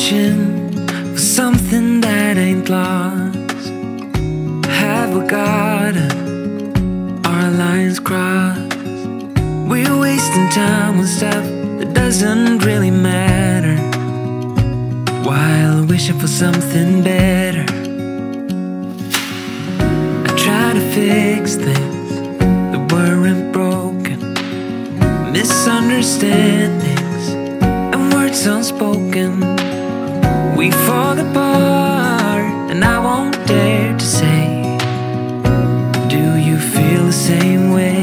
reaching for something that ain't lost. Have we got our lines crossed? We're wasting time on stuff that doesn't really matter. While wishing for something better. I try to fix things that weren't broken. Misunderstandings and words unspoken. We fall apart, and I won't dare to say, Do you feel the same way?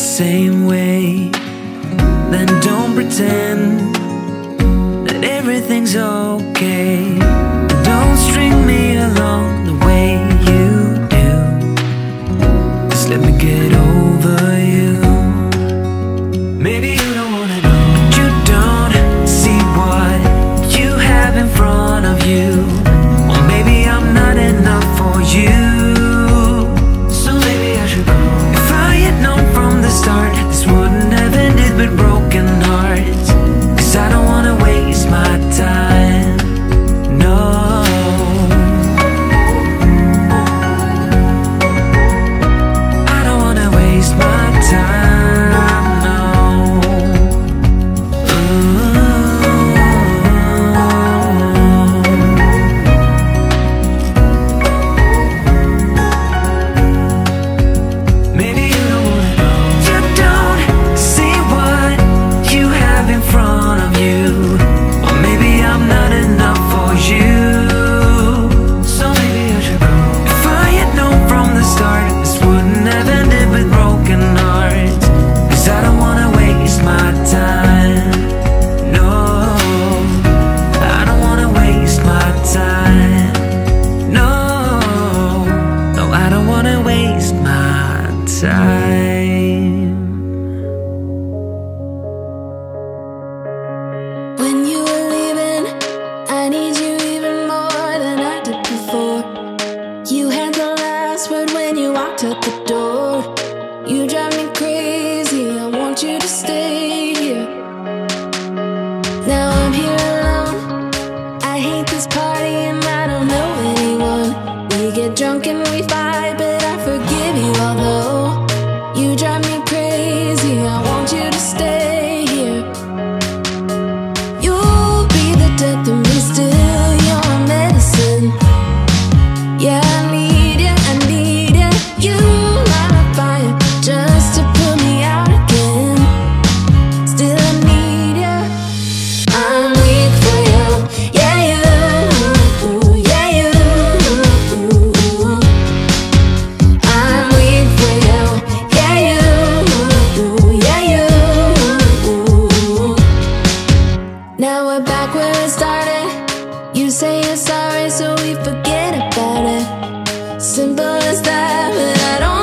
Same way, then don't pretend that everything's okay. Don't string me along the way you do. Just let me get over you. Time. Time. When you were leaving, I need you even more than I did before. You had the last word when you walked out the door. You drive me crazy, I want you to stay here. Now I'm here alone. I hate this party and I don't know anyone. We get drunk and we that, but I don't.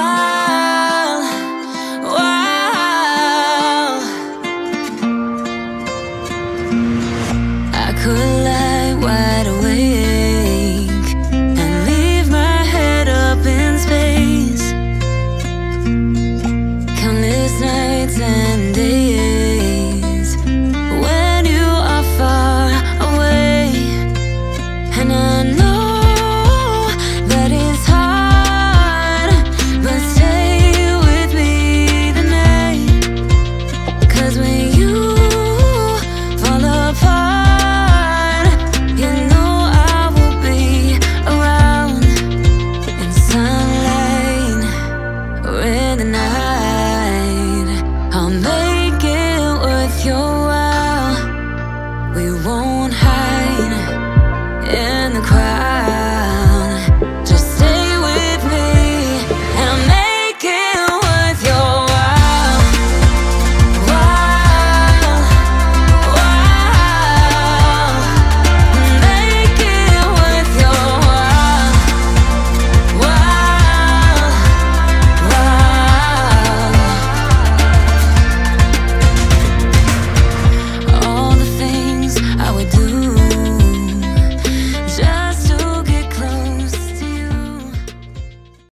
far